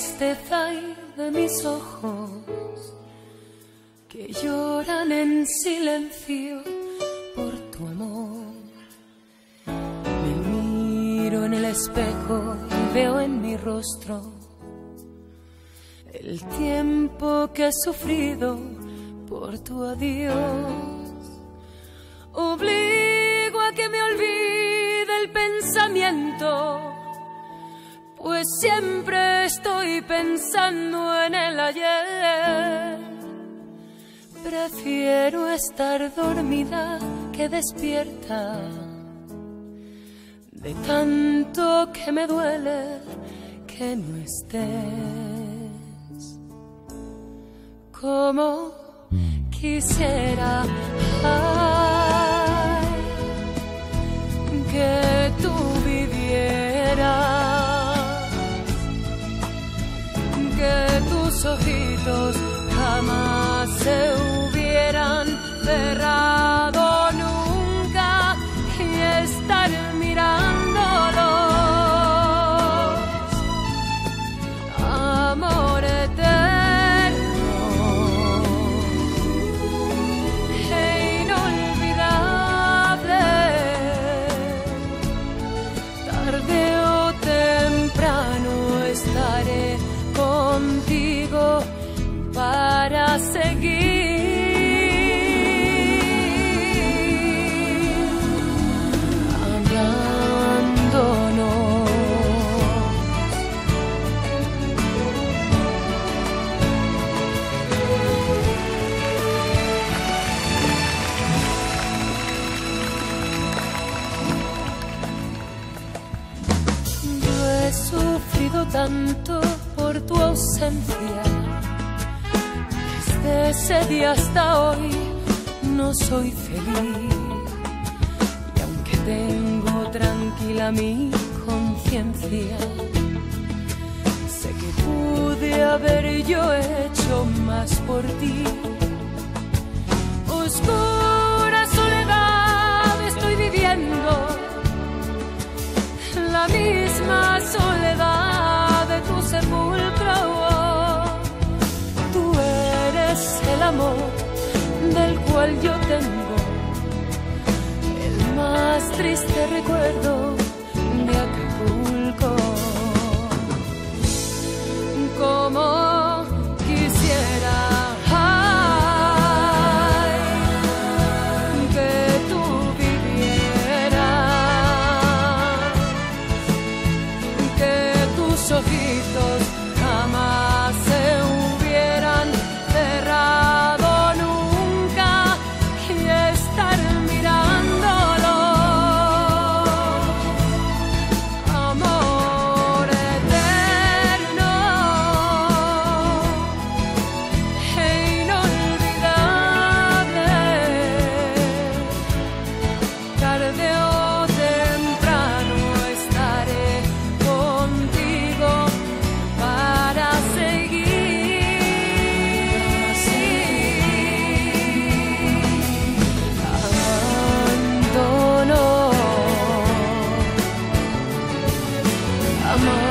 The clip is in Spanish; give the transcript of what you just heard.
tristeza y de mis ojos que lloran en silencio por tu amor. Me miro en el espejo y veo en mi rostro el tiempo que he sufrido por tu adiós. Obligo a que me olvide el pensamiento, pues siempre estoy pensando en el ayer. Prefiero estar dormida que despierta, de tanto que me duele que no estés. Como quisiera tus ojitos jamás se hubieran cerrado nunca y estar mirándolos. Amor eterno e inolvidable. Tarde o temprano estaré contigo seguir hablándonos. Yo he sufrido tanto por tu ausencia. Desde ese día hasta hoy no soy feliz. Y aunque tengo tranquila mi conciencia, sé que pude haber yo hecho más por ti. Oscura recuerdos. amor.